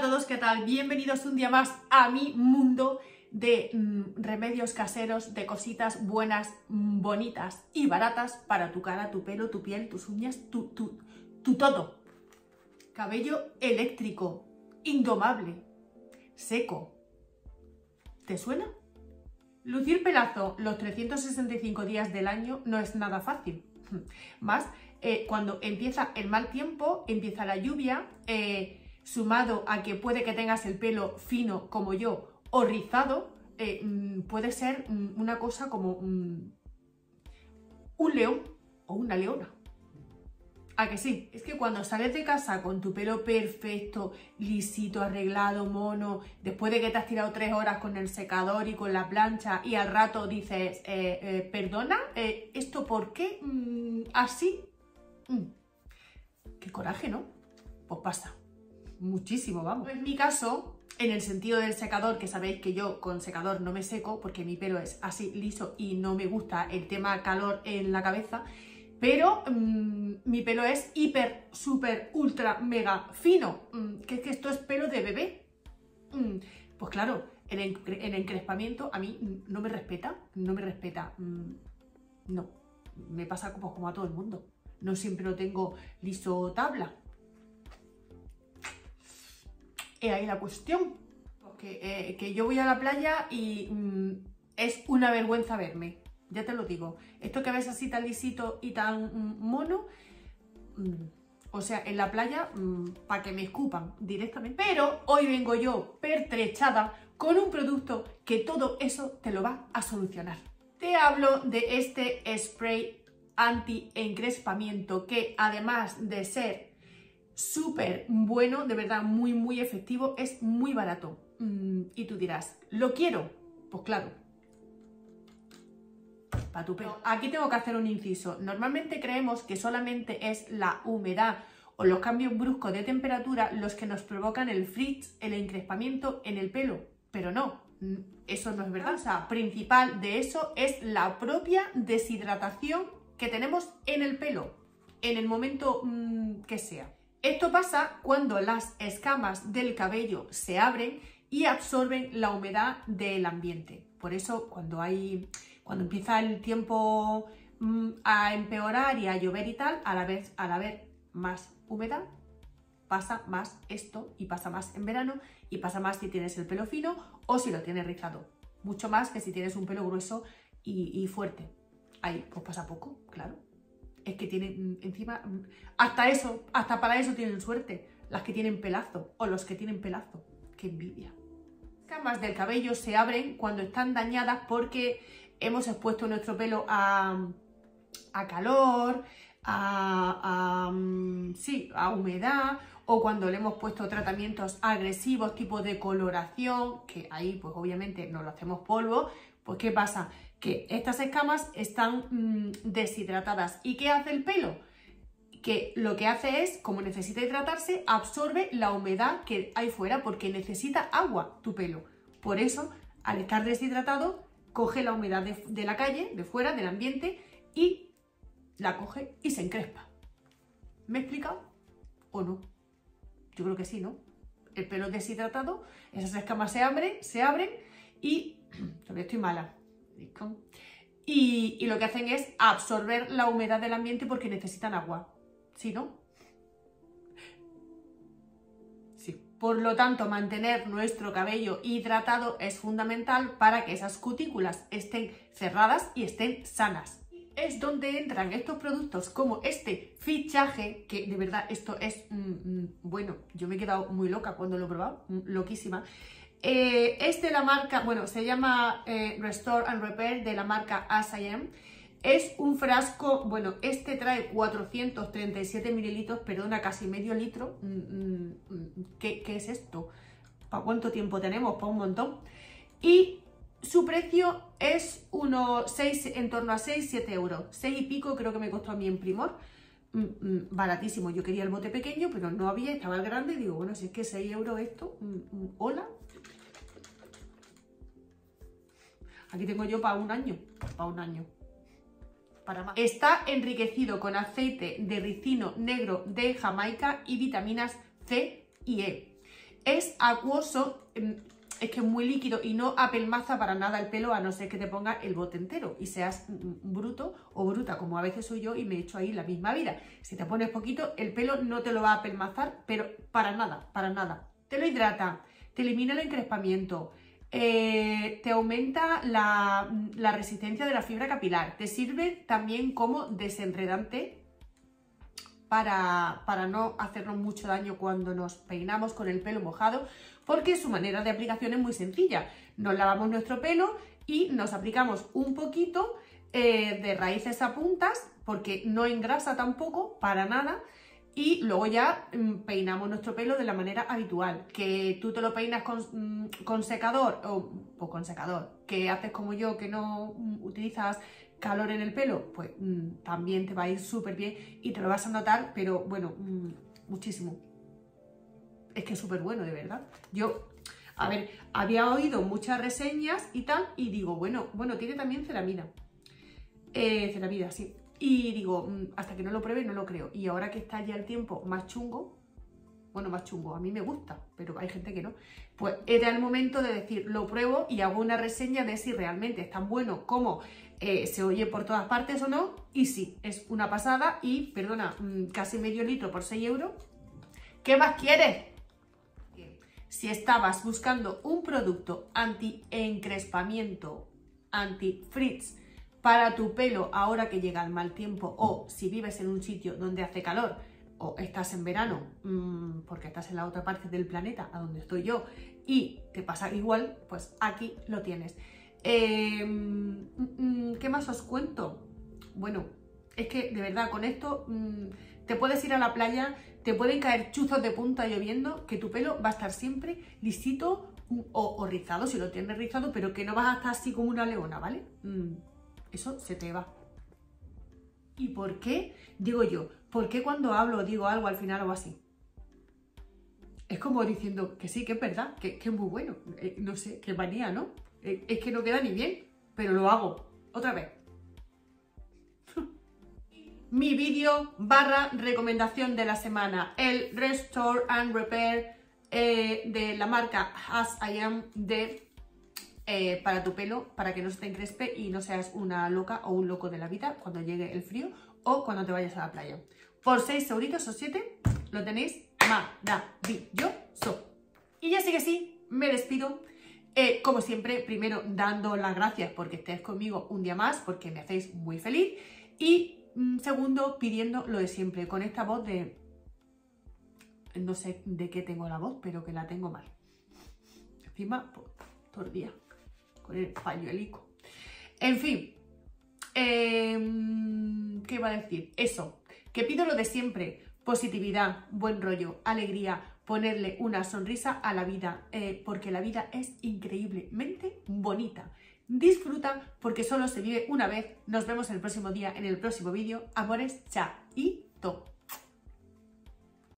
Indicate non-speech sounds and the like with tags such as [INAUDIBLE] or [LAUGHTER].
todos, ¿qué tal? Bienvenidos un día más a mi mundo de mm, remedios caseros, de cositas buenas, mm, bonitas y baratas para tu cara, tu pelo, tu piel, tus uñas, tu todo. Cabello eléctrico, indomable, seco. ¿Te suena? Lucir pelazo los 365 días del año no es nada fácil. [LAUGHS] Más eh, cuando empieza el mal tiempo, empieza la lluvia, eh, sumado a que puede que tengas el pelo fino como yo o rizado, eh, mm, puede ser mm, una cosa como mm, un león o una leona. ¿A que sí? Es que cuando sales de casa con tu pelo perfecto, lisito, arreglado, mono, después de que te has tirado tres horas con el secador y con la plancha y al rato dices, eh, eh, perdona, ¿esto por qué? ¿Así? Qué coraje, ¿no? Pues pasa muchísimo, vamos. En mi caso, en el sentido del secador, que sabéis que yo con secador no me seco porque mi pelo es así liso y no me gusta el tema calor en la cabeza, pero mmm, mi pelo es hiper, super, ultra, mega fino, mm, que es que esto es pelo de bebé. Mm, pues claro, el, el, encrespamiento a mí no me respeta, no me respeta, mm, no, me pasa como, como a todo el mundo. No siempre lo tengo liso tabla, ahí la cuestión. Eh, que, yo voy a la playa y mm, es una vergüenza verme. Ya te lo digo. Esto que ves así tan lisito y tan mm, mono, mm, o sea, en la playa, para que me escupan directamente. Pero hoy vengo yo pertrechada con un producto que todo eso te lo va a solucionar. Te hablo de este spray anti-encrespamiento que además de ser súper bueno, de verdad muy, muy efectivo, es muy barato. Mm, y tú dirás, ¿lo quiero? Pues claro, para tu pelo. Aquí tengo que hacer un inciso. Normalmente creemos que solamente es la humedad o los cambios bruscos de temperatura los que nos provocan el frizz, el encrespamiento en el pelo. Pero no, mm, eso no es verdad. O sea, principal de eso es la propia deshidratación que tenemos en el pelo, en el momento mmm, que sea. Esto pasa cuando las escamas del cabello se abren y absorben la humedad del ambiente. Por eso cuando, hay, cuando empieza el tiempo mm, a empeorar y a llover y tal, a la vez al haber más humedad, pasa más esto y pasa más en verano y pasa más si tienes el pelo fino o si lo tienes rizado. Mucho más que si tienes un pelo grueso y, y fuerte. Ahí pues pasa poco, claro es que tienen mm, encima, mm, hasta eso, hasta para eso tienen suerte, las que tienen pelazo o los que tienen pelazo. ¡Qué envidia! Camas del cabello se abren cuando están dañadas porque hemos expuesto nuestro pelo a, a calor, a, a, mm, sí, a humedad o cuando le hemos puesto tratamientos agresivos tipo de coloración, que ahí pues obviamente no lo hacemos polvo, pues ¿qué pasa? que estas escamas están mm, deshidratadas. ¿Y qué hace el pelo? Que lo que hace es, como necesita hidratarse, absorbe la humedad que hay fuera porque necesita agua tu pelo. Por eso, al estar deshidratado, coge la humedad de, la calle, de fuera, del ambiente, y la coge y se encrespa. ¿Me he explicado? ¿O no? Yo creo que sí, ¿no? El pelo deshidratado, esas escamas se abren, se abren y... [CLEARS THROAT] Todavía estoy mala. Y, lo que hacen es absorber la humedad del ambiente porque necesitan agua. ¿Sí, no? Por lo tanto, mantener nuestro cabello hidratado es fundamental para que esas cutículas estén cerradas y estén sanas. Es donde entran estos productos como este fichaje, que de verdad esto es, mm, mm, bueno, yo me he quedado muy loca cuando lo he probado, mm, loquísima. Eh, es de la marca, bueno, se llama eh, Restore and Repair de la marca As I Am. Es un frasco, bueno, este trae 437 mililitros, perdona, casi medio litro. ¿Qué, qué es esto? ¿Para cuánto tiempo tenemos? Para un montón. Y su precio es unos 6, en torno a 6-7 euros. 6 y pico creo que me costó a mí en Primor. baratísimo. Yo quería el bote pequeño, pero no había, estaba el grande. Y digo, bueno, si es que 6 euros esto, hola, Aquí tengo yo para un año, para un año. Para más. Está enriquecido con aceite de ricino negro de Jamaica y vitaminas C y E. Es acuoso, es que es muy líquido y no apelmaza para nada el pelo a no ser que te ponga el bote entero y seas bruto o bruta, como a veces soy yo y me echo ahí la misma vida. Si te pones poquito, el pelo no te lo va a apelmazar, pero para nada, para nada. Te lo hidrata, te elimina el encrespamiento, eh, te aumenta la, la resistencia de la fibra capilar, te sirve también como desenredante para, para, no hacernos mucho daño cuando nos peinamos con el pelo mojado porque su manera de aplicación es muy sencilla. Nos lavamos nuestro pelo y nos aplicamos un poquito eh, de raíces a puntas, porque no engrasa tampoco, para nada, y luego ya mm, peinamos nuestro pelo de la manera habitual. Que tú te lo peinas con, mm, secador o, con secador, que haces como yo, que no mm, utilizas calor en el pelo, pues también te va a ir súper bien y te lo vas a notar, pero bueno, muchísimo es que es súper bueno, de verdad. Yo, a ver, había oído muchas reseñas y tal, y digo, bueno, bueno, tiene también ceramida. Eh, sí. Y digo, mm, hasta que no lo pruebe, no lo creo. Y ahora que está ya el tiempo más chungo, bueno, más chungo, a mí me gusta, pero hay gente que no, pues era el momento de decir, lo pruebo y hago una reseña de si realmente es tan bueno como eh, se oye por todas partes o no. Y sí, es una pasada y, perdona, mm, casi medio litro por 6 euros. ¿Qué más quieres? si estabas buscando un producto anti-encrespamiento, anti-frizz para tu pelo ahora que llega el mal tiempo o si vives en un sitio donde hace calor estás en verano mm, porque estás en la otra parte del planeta a donde estoy yo y te pasa igual, pues aquí lo tienes. Em, mm, ¿Qué más os cuento? Bueno, es que de verdad con esto mm, te puedes ir a la playa, te pueden caer chuzos de punta lloviendo, que tu pelo va a estar siempre lisito o, rizado, si lo tienes rizado, pero que no vas a estar así como una leona, ¿vale? Mm, eso se te va. ¿Y por qué? Digo yo, ¿por qué cuando hablo digo algo al final o así? Es como diciendo que sí, que es verdad, que, es muy bueno. Eh, no sé, qué manía, ¿no? Eh, es que no queda ni bien, pero lo hago. Otra vez [LAUGHS] mi vídeo barra recomendación de la semana, el Restore and Repair eh, de la marca As I Am de eh, para tu pelo, para que no se te encrespe y no seas una loca o un loco de la vida cuando llegue el frío o cuando te vayas a la playa. Por 6 euritos o 7 lo tenéis maravilloso. Y ya sigue así, me despido. Eh, como siempre, primero dando las gracias porque estés conmigo un día más, porque me hacéis muy feliz. Y Mm, segundo, pidiendo lo de siempre, con esta voz de... No sé de qué tengo la voz, pero que la tengo mal. Encima, todo el día, con el pañuelico. En fin, em, ¿qué iba a decir? Eso, que pido lo de siempre, positividad, buen rollo, alegría, ponerle una sonrisa a la vida, eh, porque la vida es increíblemente bonita. Disfruta porque solo se vive una vez. Nos vemos el próximo día en el próximo vídeo. Amores, cha y to.